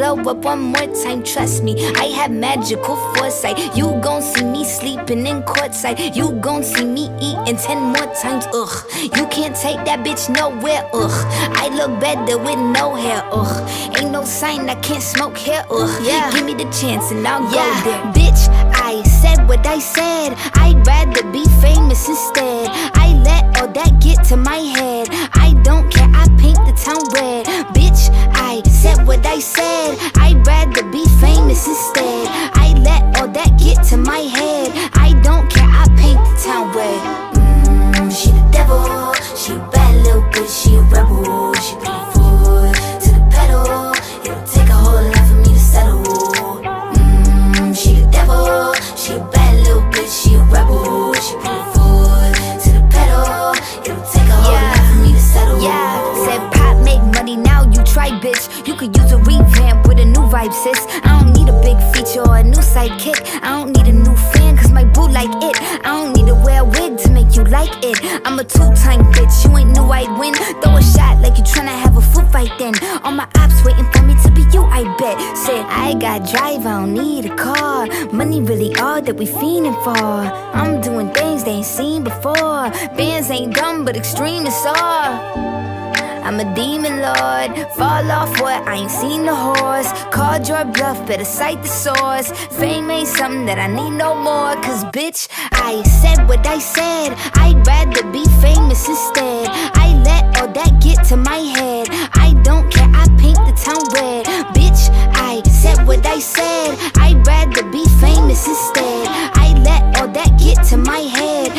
blow up one more time, trust me. I have magical foresight. You gon' see me sleeping in courtside. You gon' see me eating ten more times, ugh. You can't take that bitch nowhere, ugh. I look better with no hair, ugh. Ain't no sign I can't smoke hair, ugh. Yeah. Give me the chance and I'll yeah. go there. Bitch, I said what I said. I'd rather be famous instead. I let all that get to my head. head. I don't care, I paint the town red. Mmm, she the devil She a bad little bitch, she a rebel. drive, I don't need a car. Money really all that we fiending for. I'm doing things they ain't seen before. Bands ain't dumb, but extremists are. I'm a demon lord. Fall off what? I ain't seen the horse. Called your bluff, better cite the source. Fame ain't something that I need no more. Cause bitch, I said what I said. I'd rather be famous instead. I let all that get to my head. I don't care, I paint the town red. Bitch, Said what I said, I'd rather be famous instead. I let all that get to my head.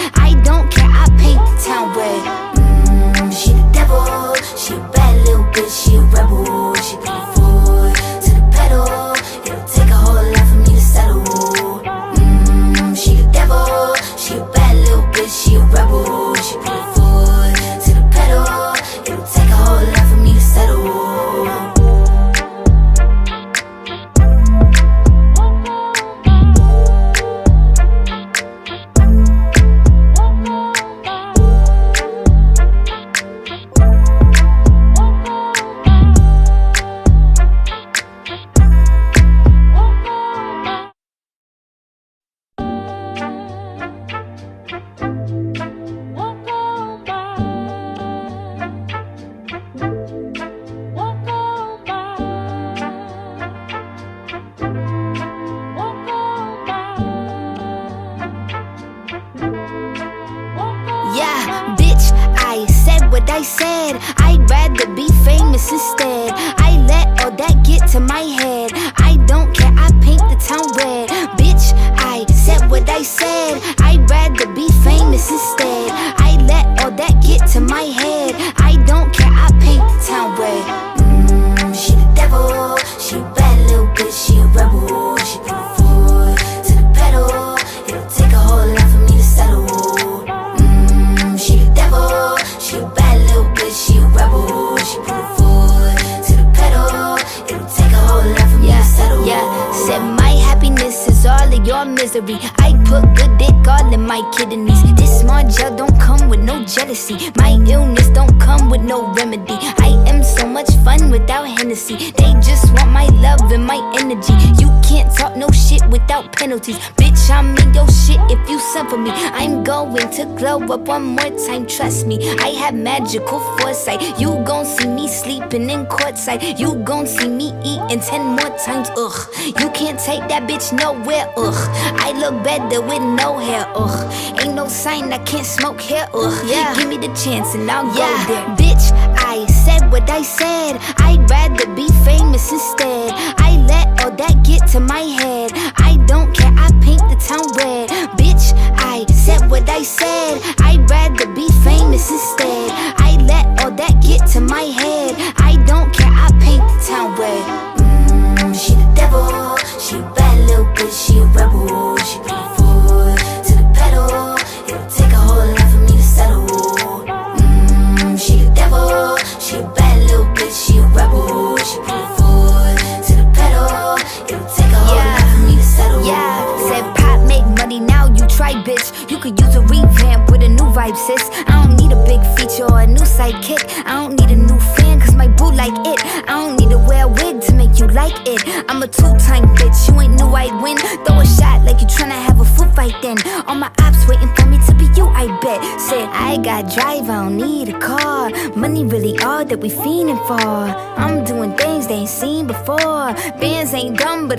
foresight. You gon' see me sleeping in courtside. You gon' see me eating ten more times. Ugh, you can't take that bitch nowhere. Ugh, I look better with no hair. Ugh, ain't no sign I can't smoke hair. Ugh, yeah. give me the chance and I'll yeah. go there. Bitch, I said what I said. I'd rather be famous instead. I let all that get to my head. I don't care. I paint the town red. Bitch, I said what I said.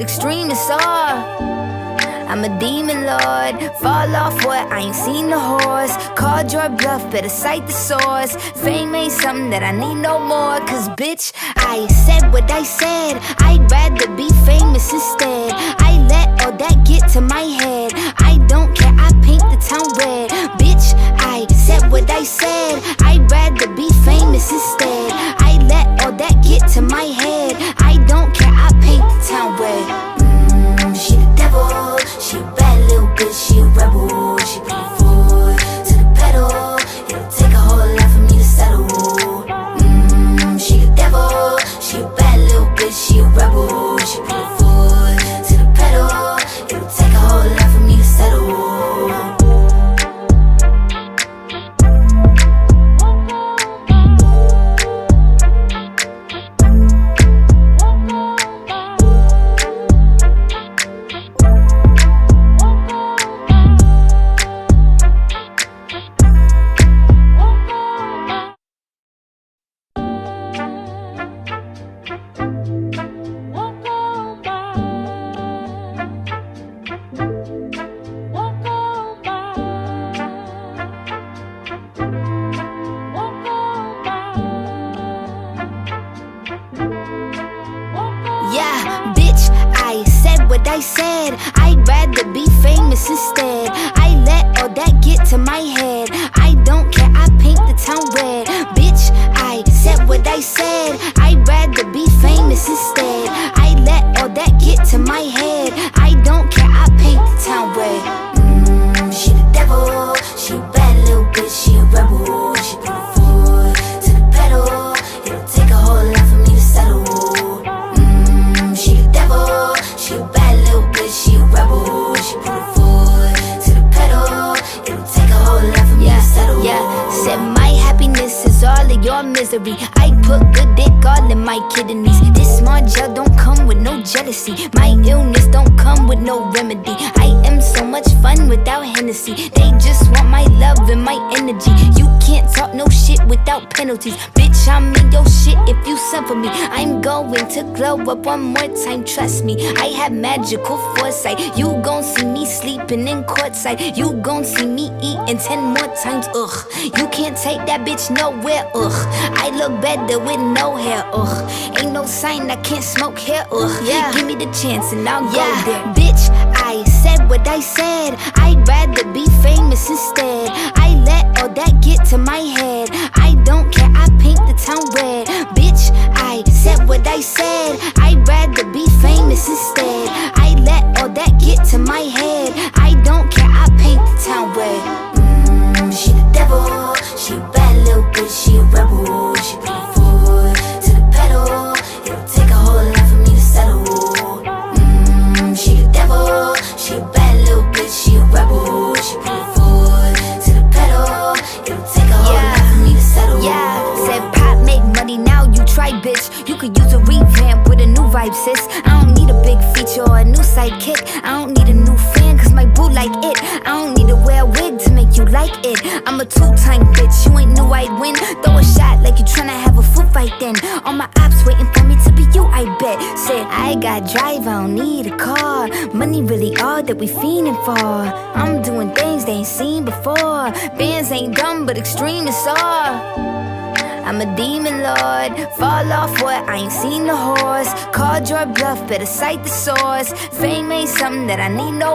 extremists are. I'm a demon lord, fall off what I ain't seen the horse. Called your bluff, better cite the source. Fame ain't something that I need no more, cause bitch, I said what I said. I'd rather be famous instead. I let all that get to my head. sight. You gon' see me eating ten more times, ugh. You can't take that bitch nowhere, ugh. I look better with no hair, ugh. Ain't no sign I can't smoke hair, ugh. Yeah. Give me the chance and I'll yeah. go there. fight the source. Fame ain't something that I need no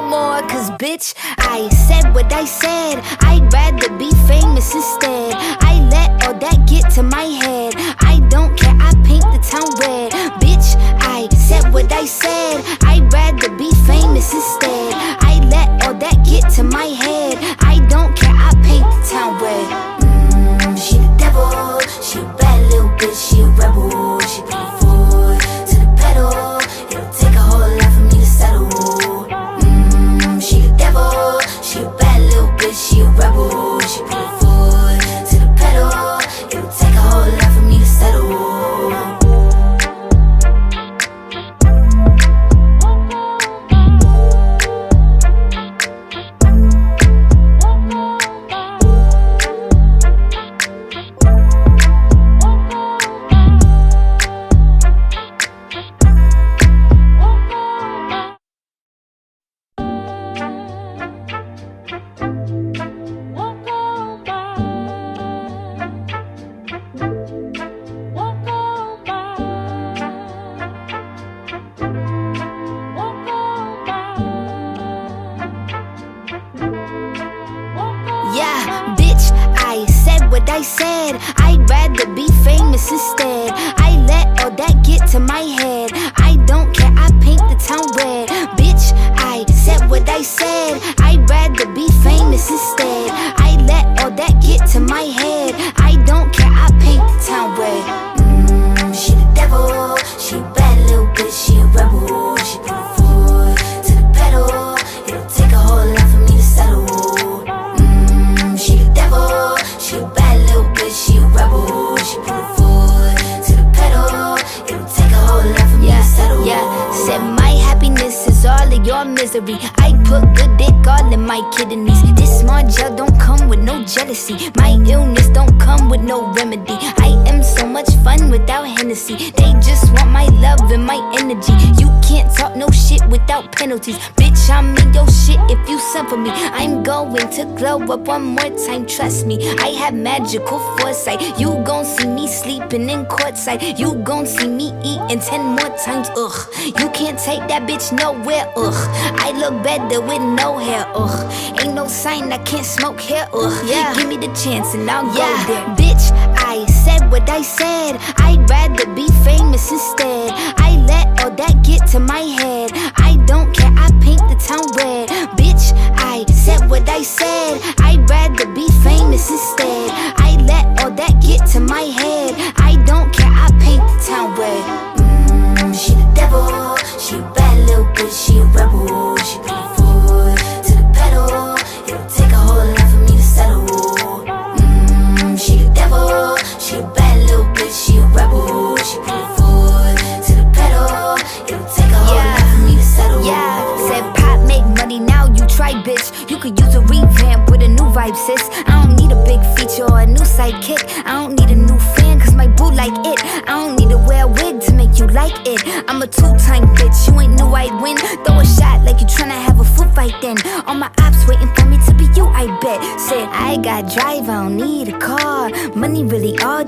magical foresight. You gon' see me sleeping in courtside. You gon' see me eating ten more times. Ugh, you can't take that bitch nowhere. Ugh, I look better with no hair. Ugh, ain't no sign I can't smoke hair. Ugh, yeah, give me the chance and I'll yeah. go there. Bitch, I said what I said. I'd rather be famous instead. I let all that get to my head. I don't care. I paint the town red. Bitch, I said what I said. I'd rather be famous instead. In my head.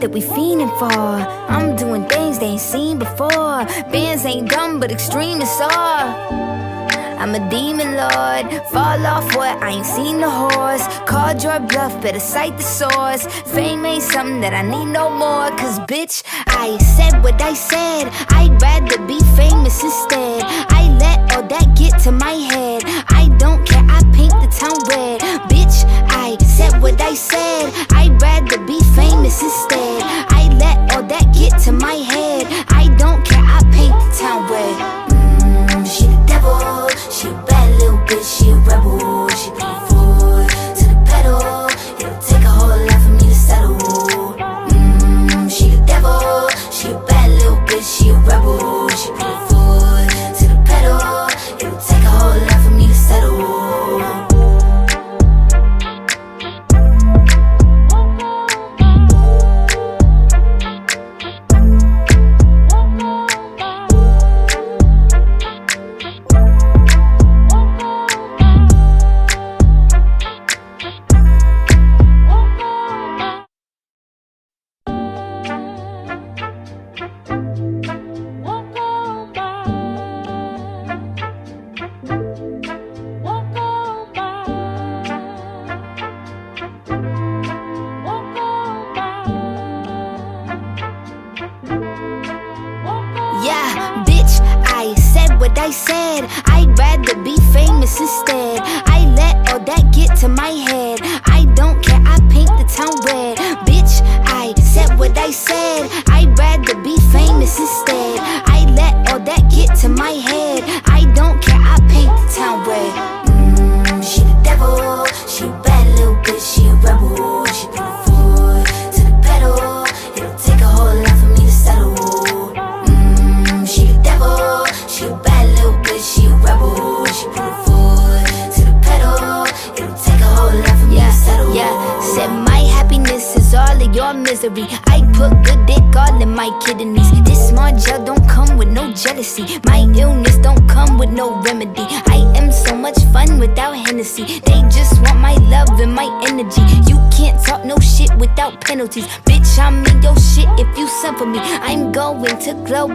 that we fiending for I'm doing things they ain't seen before Bands ain't dumb, but extremists are I'm a demon lord. Fall off what? I ain't seen the horse. Called your bluff, better cite the source. Fame ain't something that I need no more. Cause bitch, I said what I said. I'd rather be famous instead. I let all that get to my head. I don't care, I paint the town red. Bitch, I said what I said. I'd rather be famous instead to my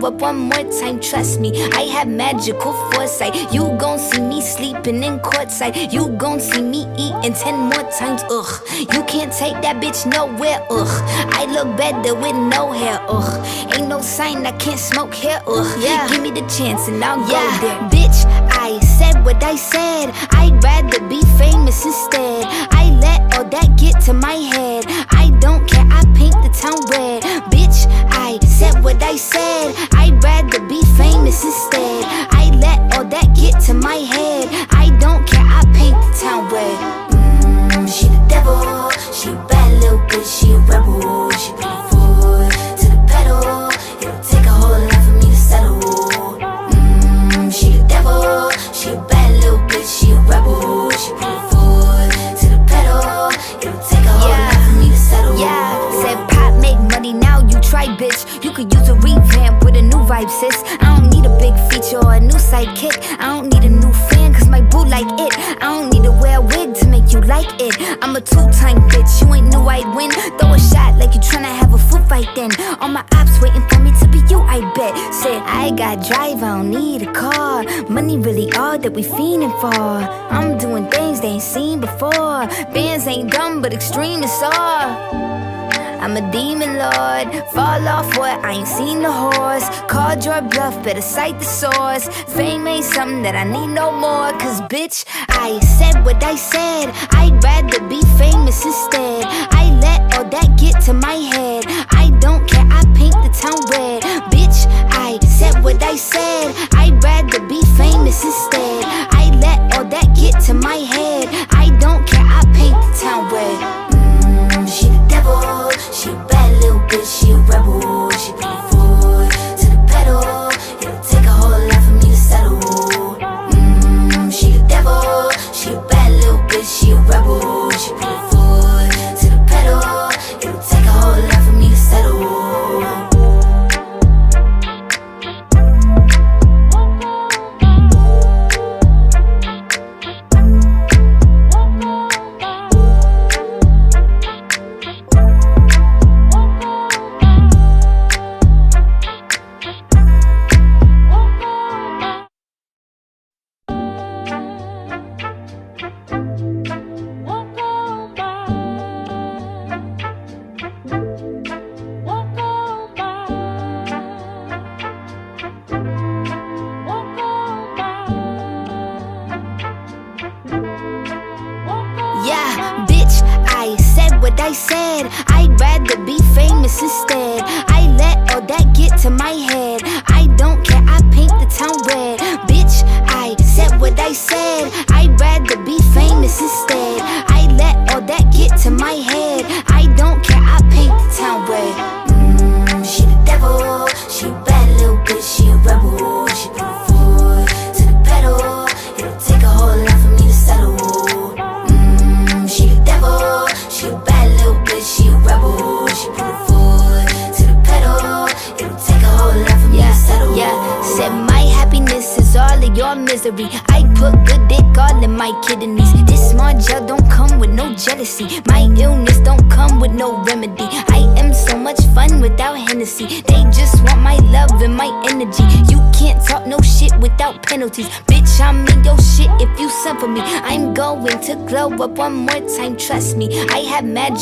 up one more time, trust me. I have magical foresight. You gon' see me sleeping in courtside. You gon' see me eating ten more times, ugh. You can't take that bitch nowhere, ugh. I look better with no hair, ugh. Ain't no sign I can't smoke here, ugh. Yeah. Give me the chance and I'll Yeah. go there. Bitch, I said what I said. I'd rather be famous instead. I let all that get to my head. I don't care, I paint the town red. Bitch, I said what I said. I'd rather be famous instead. I let all that get to my head. I don't care, I paint the town red. Two-time bitch, you ain't knew I'd win. Throw a shot like you tryna have a foot fight then. All my ops waiting for me to be you I bet. Said I got drive, I don't need a car. Money really all that we fiending for. I'm doing things they ain't seen before. Bands ain't dumb but extreme is all I'm a demon lord. Fall off what? I ain't seen the horse. Called your bluff, better cite the source. Fame ain't something that I need no more. Cause bitch, I said what I said. I'd rather be famous instead. I let all that get to my head. I don't care, I paint the town red. Bitch, I said what I said. I'd rather be famous instead. I let all that get to my head. I don't care, I paint the town red. Little bitch,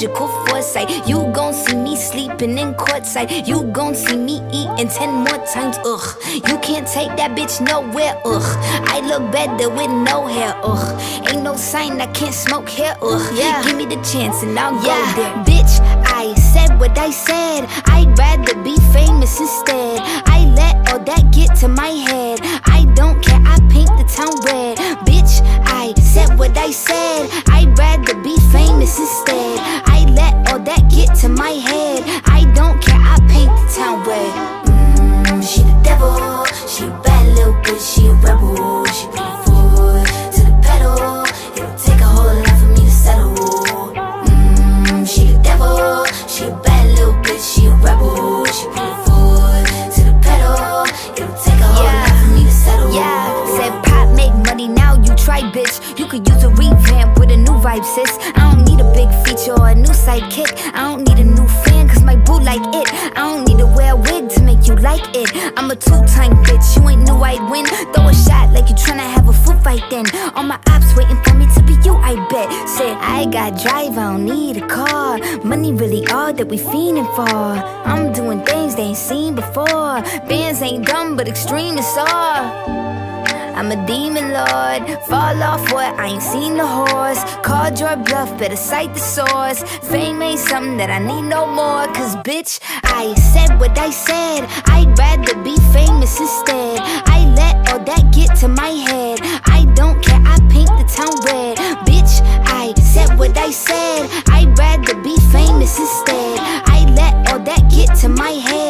magical foresight. You gon' see me sleeping in courtside. You gon' see me eating ten more times, ugh. You can't take that bitch nowhere, ugh. I look better with no hair, ugh. Ain't no sign I can't smoke hair, ugh. Yeah. Give me the chance and I'll yeah. go there. Bitch, I said what I said. I'd rather be famous instead. I let all that get to my head. I don't care, I paint the town red. Bitch, I said what I said. I'd rather be famous instead. I to my head. I don't care, I paint the town red. Mm, she the devil, she a bad little bitch, she a rebel. She put her foot to the pedal. It'll take a whole lot for me to settle. Mm, she the devil, she a bad little bitch, she a rebel. She put her foot to the pedal. It'll take a whole lot for me to settle. Yeah, said pop make money now you try bitch You could use a revamp with a new vibe sis I don't need a big feature or a new sidekick a two-time bitch, you ain't knew I'd win. Throw a shot like you tryna have a foot fight then. All my ops waiting for me to be you I bet. Said I got drive, I don't need a car. Money really all that we fiending for. I'm doing things they ain't seen before. Bands ain't dumb but extreme is all I'm a demon lord. Fall off what? I ain't seen the horse. Called your bluff, better cite the source. Fame ain't something that I need no more. Cause bitch, I said what I said. I'd rather be famous instead. I let all that get to my head. I don't care, I paint the town red. Bitch, I said what I said. I'd rather be famous instead. I let all that get to my head.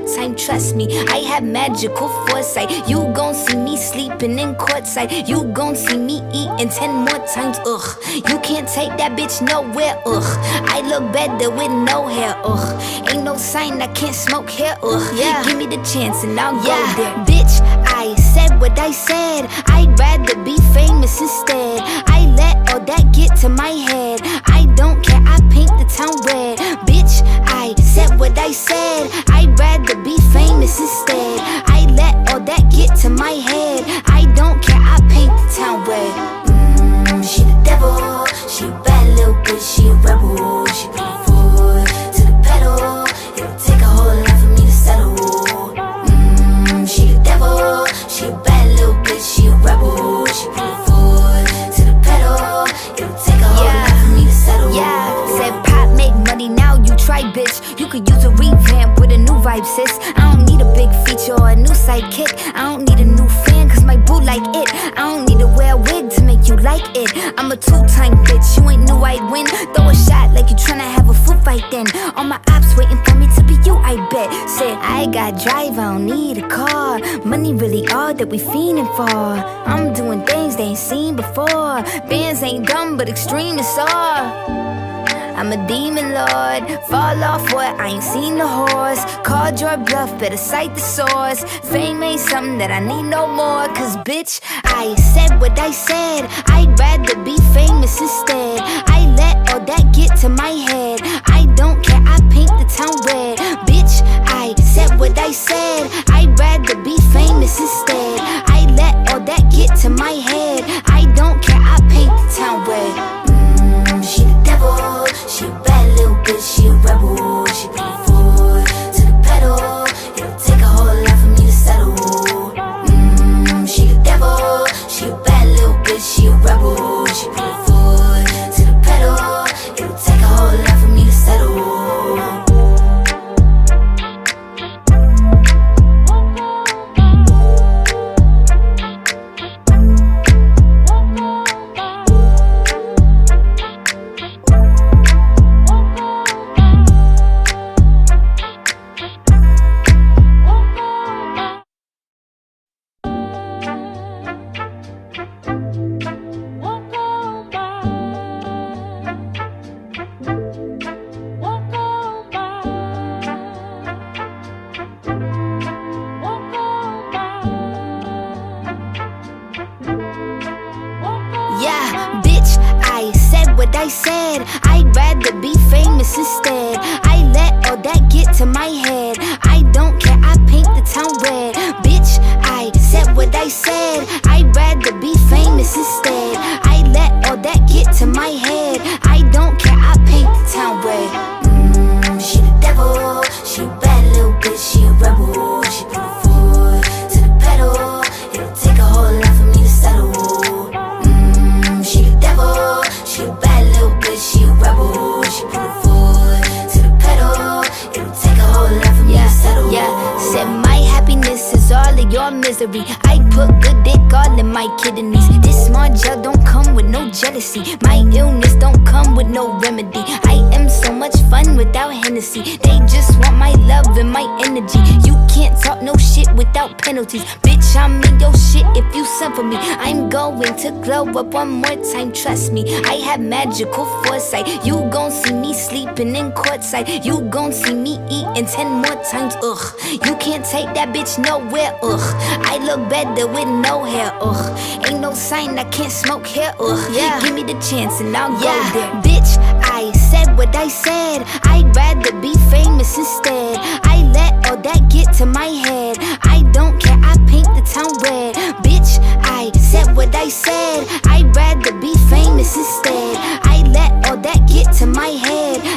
Time, trust me. I have magical foresight. You gon' see me sleeping in courtside. You gon' see me eating ten more times, ugh. You can't take that bitch nowhere, ugh. I look better with no hair, ugh. Ain't no sign I can't smoke hair, ugh. Yeah. Give me the chance and I'll go there. Bitch, I said what I said. I'd rather be famous instead. I let all that get to my head. I don't care, I paint the town red. What I said. I'd rather be famous instead. I let all that get to my head. That we fiending for. I'm doing things they ain't seen before. Bands ain't dumb, but extreme is all. I'm a demon lord. Fall off what? I ain't seen the horse. Called your bluff, better cite the source. Fame ain't something that I need no more. Cause bitch, I said what I said. I'd rather be famous instead. I let all that get to my head. Without penalties. Bitch, I'm in your shit if you send for me. I'm going to glow up one more time, trust me. I have magical foresight. You gon' see me sleeping in courtside. You gon' see me eating ten more times, ugh. You can't take that bitch nowhere, ugh. I look better with no hair, ugh. Ain't no sign I can't smoke here, ugh. Yeah. Give me the chance and I'll go there. Bitch, I said what I said. I'd rather be famous instead. I let all that get to my head. I don't care, I paint the town red. Bitch, I said what I said. I'd rather be famous instead. I let all that get to my head.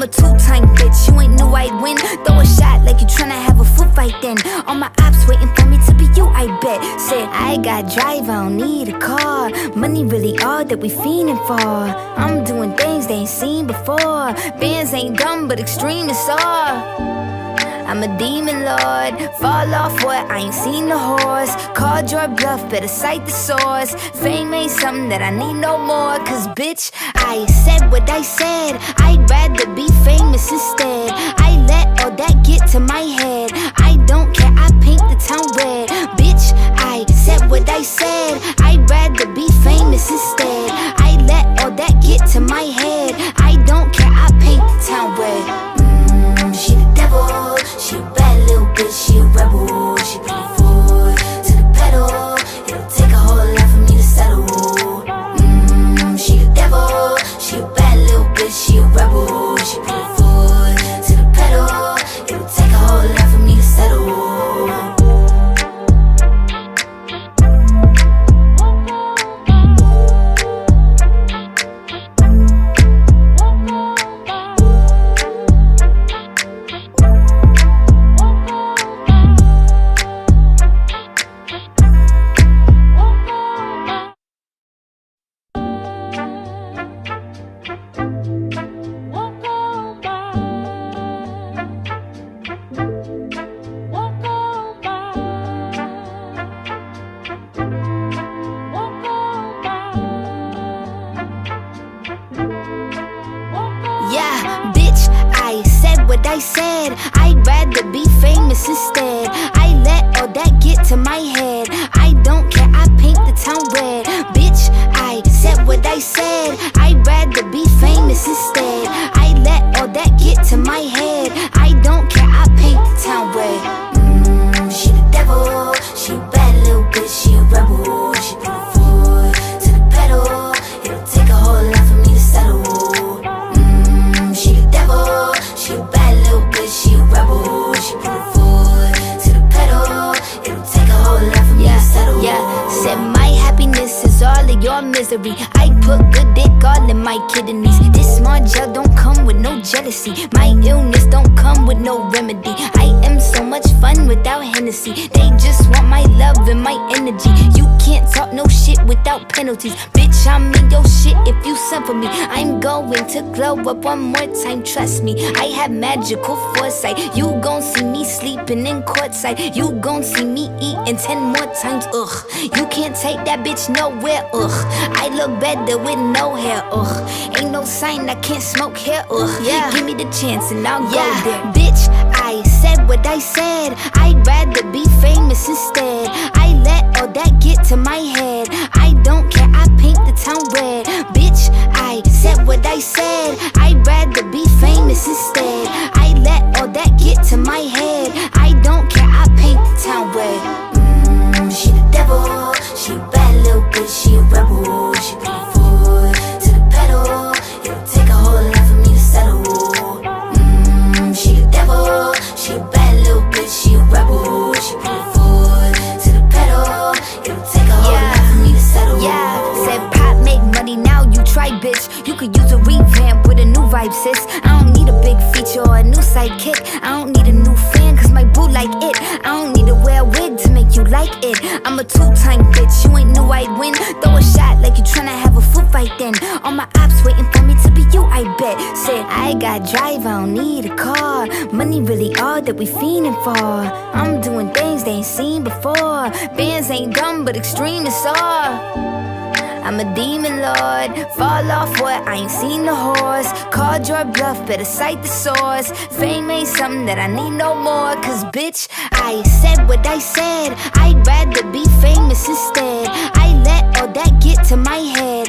I'm a two-time bitch, you ain't knew I'd win. Throw a shot like you tryna have a foot fight then. All my ops waiting for me to be you I bet. Said I got drive, I don't need a car. Money really all that we fiending for. I'm doing things they ain't seen before. Bands ain't dumb but extreme is all I'm a demon lord. Fall off what? I ain't seen the horse. Called your bluff, better cite the source. Fame ain't something that I need no more. Cause bitch, I said what I said. I'd rather be famous instead. I let all that get to my head. I don't care, I paint the town red. Bitch, I said what I said. I'd rather without Hennessy. They just want my love and my energy. You can't talk no shit without penalties. Bitch, I'm in your shit if you send for me. I'm going to glow up one more time, trust me. I have magical foresight. You gon' see me sleeping in courtside. You gon' see me eating ten more times, ugh. You can't take that bitch nowhere, ugh. I look better with no hair, ugh. Ain't no sign I can't smoke here, ugh. Yeah. Give me the chance and I'll Yeah. go there. Bitch, said what I said. I'd rather be famous instead. I let all that get to my head. I don't care, I paint the town red. Bitch, I said what I said. I'd rather be famous instead. I let all that get to my head. I don't care, I paint the town red. Vibe sis. I don't need a big feature or a new sidekick. I don't need a new fan cause my boo like it. I don't need to wear a wig to make you like it. I'm a two-time bitch, you ain't knew I'd win. Throw a shot like you tryna have a foot fight then. All my ops waiting for me to be you I bet. Said I got drive, I don't need a car. Money really all that we fiending for. I'm doing things they ain't seen before. Bands ain't dumb but extreme is all I'm a demon lord. Fall off what? I ain't seen the horse. Called your bluff, better cite the source. Fame ain't something that I need no more. Cause bitch, I said what I said. I'd rather be famous instead. I let all that get to my head.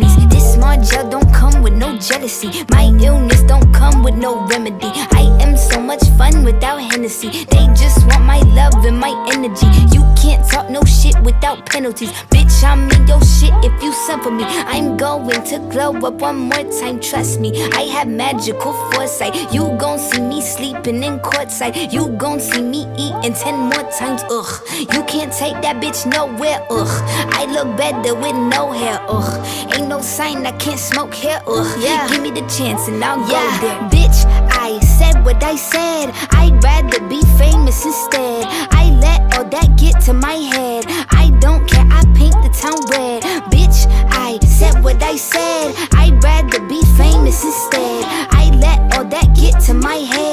memories my gel don't come with no jealousy. My illness don't come with no remedy. I am so much fun without Hennessy. They just want my love and my energy. You can't talk no shit without penalties. Bitch, I'm in your shit if you for me. I'm going to glow up one more time, trust me. I have magical foresight. You gon' see me sleeping in courtside. You gon' see me eating ten more times, ugh. You can't take that bitch nowhere, ugh. I look better with no hair, ugh. Ain't no sign I can't smoke hair, ugh. Yeah. Give me the chance and I'll yeah. go there. Bitch, I said what I said. I'd rather be famous instead. I let all that get to my head. I don't care, I paint the town red. Bitch, I said what I said. I'd rather be famous instead. I let all that get to my head.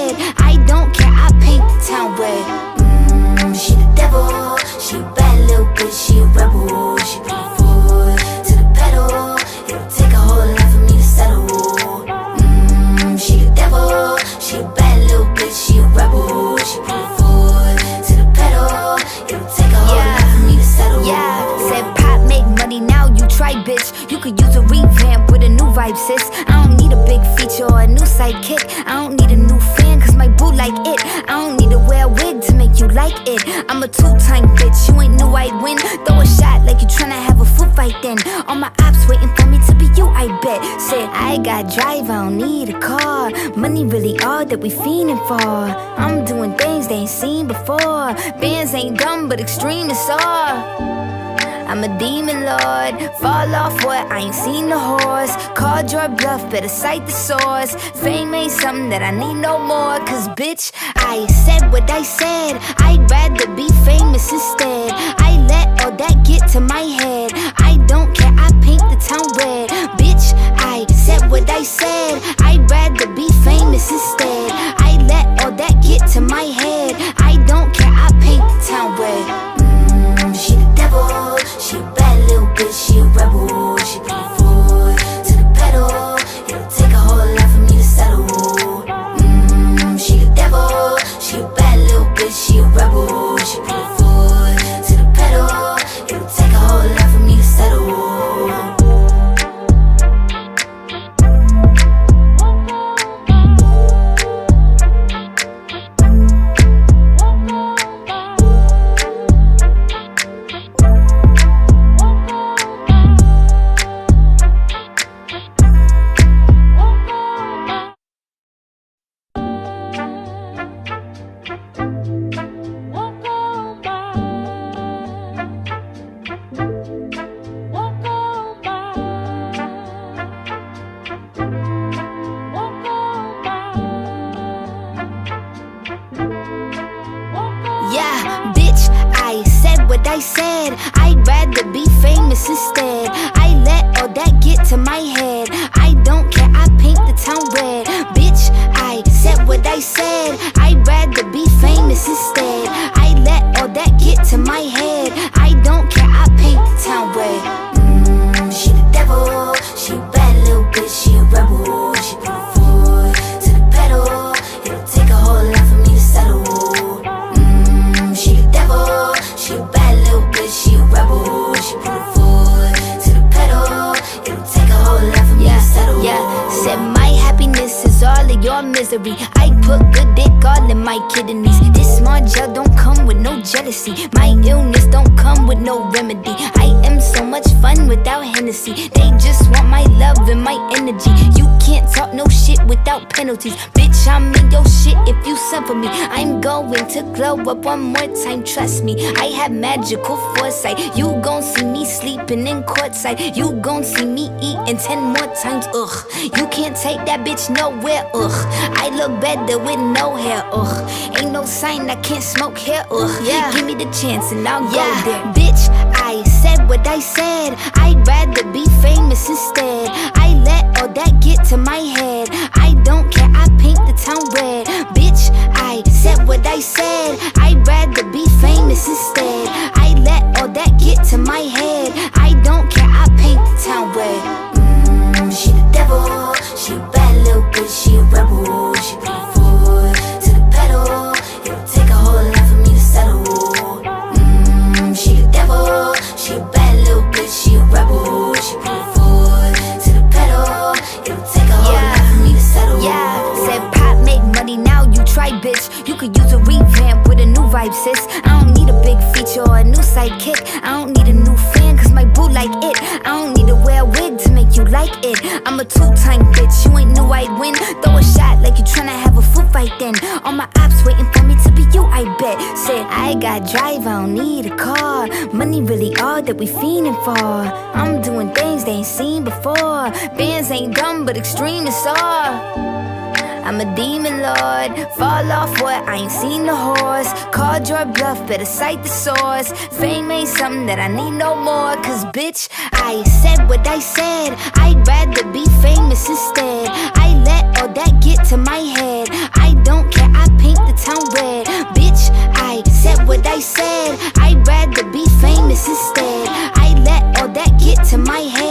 Vibe sis. I don't need a big feature or a new sidekick. I don't need a new fan cause my boo like it. I don't need to wear a wig to make you like it. I'm a two-time bitch, you ain't knew I'd win. Throw a shot like you tryna have a foot fight then. All my ops waiting for me to be you I bet. Said I got drive, I don't need a car. Money really all that we fiending for. I'm doing things they ain't seen before. Bands ain't dumb but extreme is all I'm a demon lord. Fall off what? I ain't seen the horse. Called your bluff, better cite the source. Fame ain't something that I need no more. Cause bitch, I said what I said. I'd rather be famous instead. Misery. I put good dick all in my kidneys. This Margiela don't come with no jealousy. My illness don't come with no remedy. I am so much fun without Hennessy. They just want my love and my energy. You can't talk no shit without penalties. Bitch, I'm in your shit if you for me. I'm going to glow up one more time, trust me. I have magical foresight. You gon' see me sleeping in courtside. You gon' see me eating ten more times, ugh. You can't take that bitch nowhere, ugh. I look better with no hair, ugh. Ain't no sign I can't smoke hair, ugh. Yeah. Give me the chance and I'll go there. Bitch, I said what I said. I'd rather be famous instead. I let all that get to my head. I don't care, I paint the town red. Bitch, I said what I said. I'd rather be famous instead. I let all that get to my head. That we fiending for. I'm doing things they ain't seen before. Bands ain't dumb, but extreme is all. I'm a demon lord. Fall off what? I ain't seen the horse. Called your bluff, better cite the source. Fame ain't something that I need no more. Cause bitch, I said what I said. I'd rather be famous instead. I let all that get to my head. I don't care, I paint the town red. Bitch, I said what I said. I'd rather be famous instead. To my head.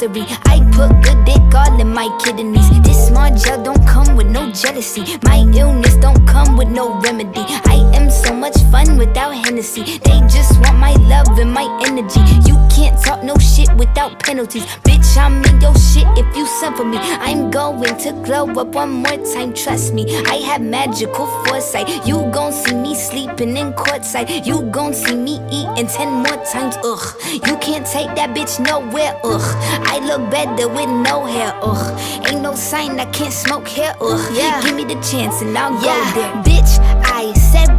Misery. I put good dick all in my kidneys. This Margiela don't come with no jealousy. My illness don't come with no remedy. I am so much fun without Hennessy. They just want my love and my energy. You can't talk no shit without penalties. Bitch, I'm in your shit if you send for me. I'm going to glow up one more time, trust me. I have magical foresight. You gon' see me sleeping in courtside. You gon' see me eating ten more times, ugh. You can't take that bitch nowhere, ugh. I look better with no hair, ugh. Ain't no sign I can't smoke here, ugh. Yeah. Give me the chance and I'll go there. Bitch,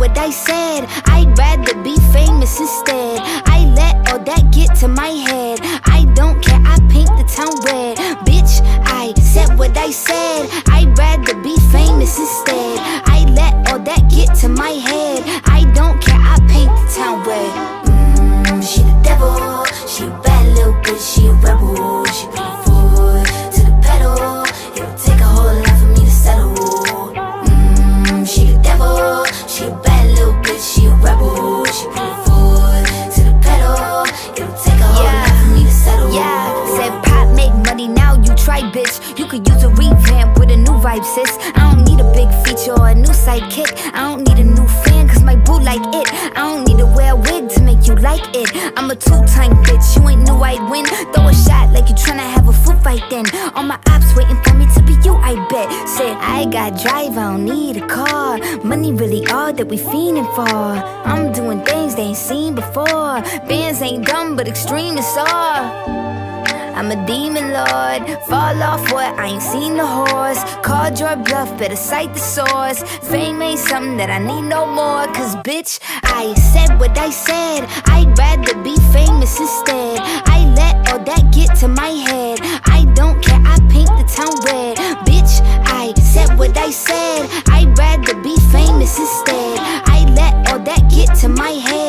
what I said. I'd rather be famous instead. I let all that get to my head. I don't care, I paint the town red. Bitch, I said what I said. I'd rather be famous instead. I let all that get to my head. A two-time bitch, you ain't knew I'd win. Throw a shot like you tryna have a foot fight then. All my ops waiting for me to be you I bet. Said I got drive, I don't need a car. Money really all that we fiending for. I'm doing things they ain't seen before. Bands ain't dumb but extreme is all I'm a demon lord. Fall off what? I ain't seen the horse. Called your bluff, better cite the source. Fame ain't something that I need no more. Cause bitch, I said what I said. I'd rather be famous instead. I let all that get to my head. I don't care, I paint the town red. Bitch, I said what I said. I'd rather be famous instead. I let all that get to my head.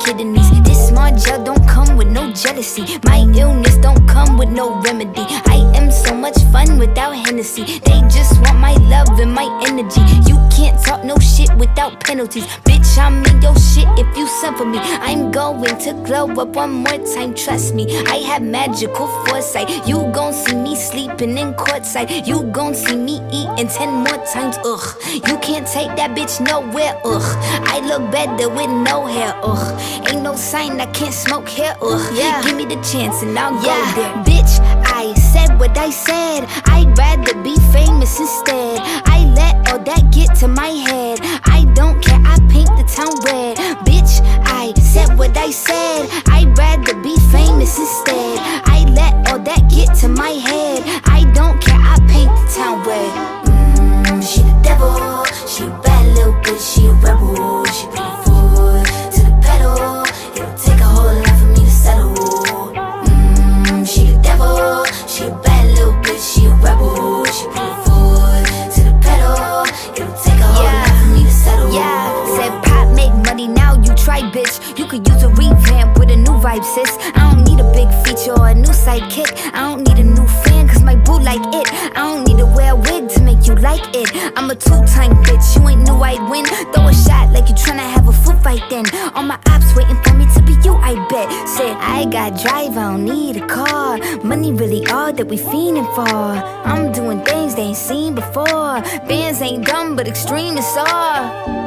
Kidneys. This Margiela don't come with no jealousy. My illness don't come with no remedy. I am so much fun without Hennessy. They just want my love and my energy. You without penalties. Bitch, I'm in your shit if you send for me. I'm going to glow up one more time, trust me. I have magical foresight. You gon' see me sleeping in courtside. You gon' see me eating ten more times, ugh. You can't take that bitch nowhere, ugh. I look better with no hair, ugh. Ain't no sign I can't smoke hair, ugh. Yeah. Give me the chance and I'll Yeah. go there. Bitch, I said what I said. I'd rather be famous instead. I let all that get to my head. Paint the town red. Bitch, I said what I said. I'd rather be famous instead. I let all that get to my head. Sis. I don't need a big feature or a new sidekick. I don't need a new fan cause my boo like it. I don't need to wear a wig to make you like it. I'm a two-time bitch, you ain't knew I'd win. Throw a shot like you tryna have a foot fight then. All my ops waiting for me to be you I bet. Said I got drive, I don't need a car. Money really all that we fiending for. I'm doing things they ain't seen before. Bands ain't dumb but extreme is all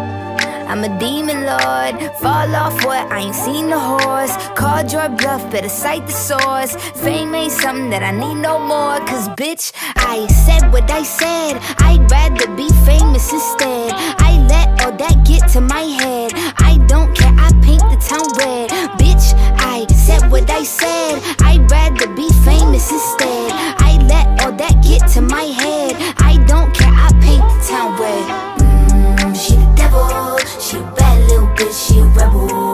I'm a demon lord. Fall off what? I ain't seen the horse. Called your bluff, better cite the source. Fame ain't something that I need no more. Cause bitch, I said what I said. I'd rather be famous instead. I let all that get to my head. I don't care, I paint the town red. Bitch, I said what I said. I'd rather be famous instead. I let all that get to my head. I don't care, I paint the town red. Rebel.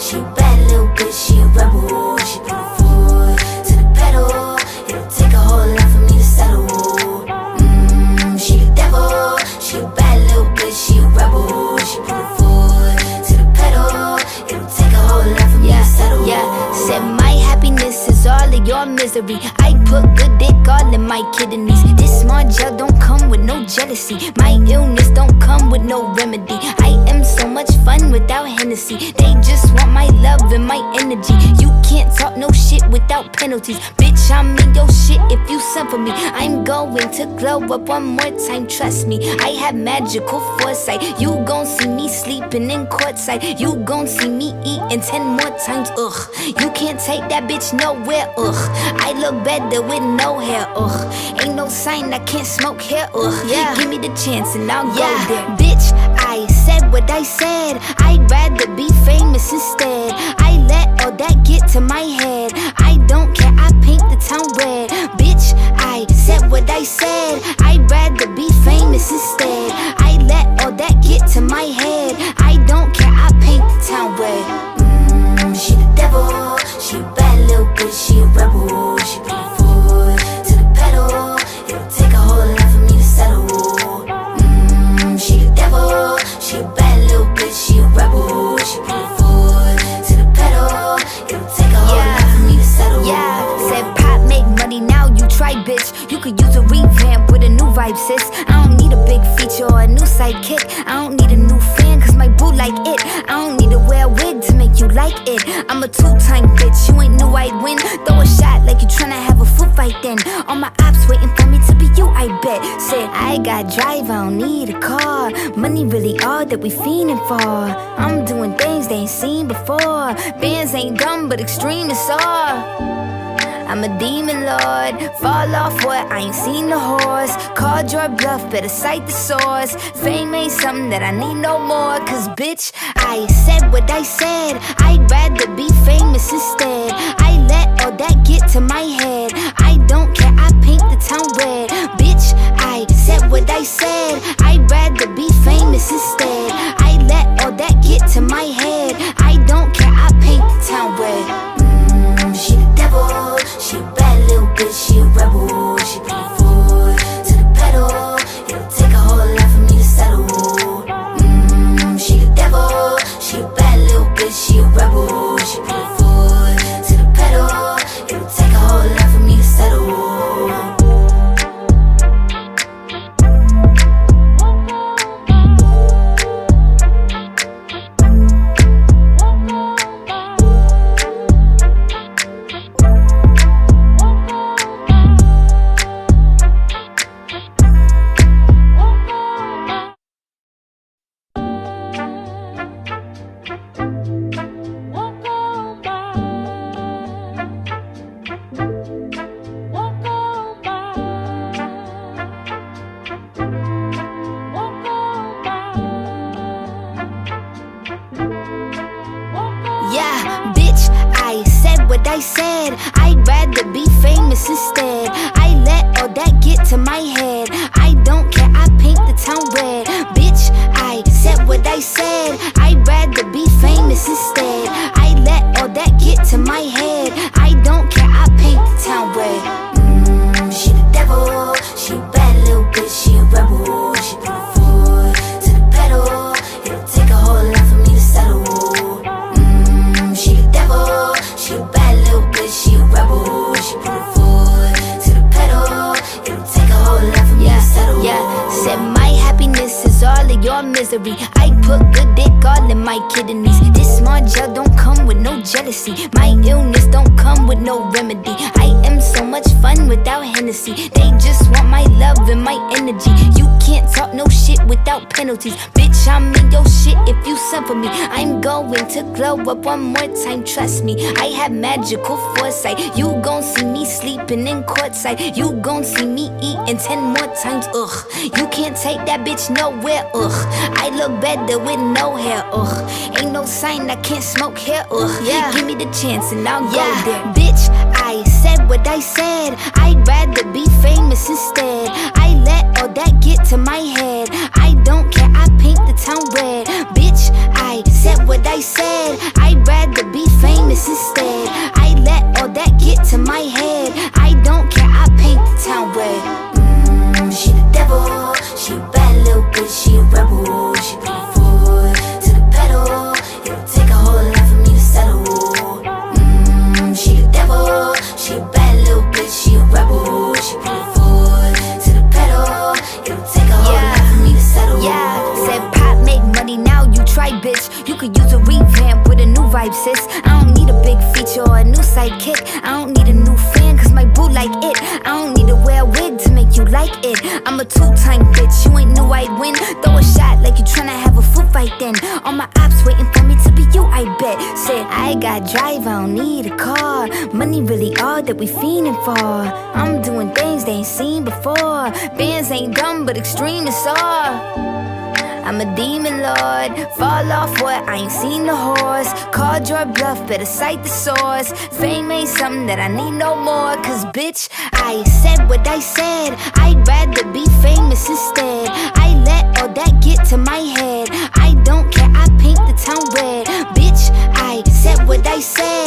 She a bad little bitch, she a rebel. She put her foot to the pedal. It'll take a whole lot for me to settle. Mm, she the devil, she a bad little bitch, she a rebel. She put her foot to the pedal. It'll take a whole lot for me to settle. yeah. Said my happiness is all of your misery. I put good dick all in my kidneys. This Margiela don't come with no jealousy. My illness don't come with no Hennessy. They just want my love and my energy. You can't talk no shit without penalties. Bitch, I'm in your shit if you send for me. I'm going to glow up one more time, trust me. I have magical foresight. You gon' see me sleeping in courtside. You gon' see me eating ten more times, ugh. You can't take that bitch nowhere, ugh. I look better with no hair, ugh. Ain't no sign I can't smoke here, ugh. Yeah. Give me the chance and I'll yeah. go there. Bitch, what I said. I'd rather be famous instead. I let all that get to my head. I don't care, I paint the town red. Bitch, I said what I said. I'd rather be famous instead. I don't need a new fan cause my boo like it. I don't need to wear a wig to make you like it. I'm a two-time bitch, you ain't knew I'd win. Throw a shot like you tryna have a foot fight then. All my ops waiting for me to be you I bet. Said I got drive, I don't need a car. Money really all that we fiending for. I'm doing things they ain't seen before. Bands ain't dumb but extreme is all I'm a demon lord. Fall off what? I ain't seen the horse. Called your bluff, better cite the source. Fame ain't something that I need no more. Cause bitch, I said what I said. I'd rather be famous instead. I let all that get to my head. I don't care, I paint the town red. Bitch, I said what I said. I'd rather be famous instead. I let all that get to my head. Up one more time, trust me. I have magical foresight. You gon' see me sleeping in courtside. You gon' see me eating ten more times, ugh. You can't take that bitch nowhere, ugh. I look better with no hair, ugh. Ain't no sign I can't smoke hair, ugh. Yeah. Give me the chance and I'll go there. Bitch, I said what I said. I'd rather be famous instead. That we fiending for. I'm doing things they ain't seen before. Bands ain't dumb, but extreme is all. I'm a demon lord. Fall off what? I ain't seen the horse. Called your bluff, better cite the source. Fame ain't something that I need no more. Cause bitch, I said what I said. I'd rather be famous instead. I let all that get to my head. I don't care, I paint the town red. Bitch, I said what I said.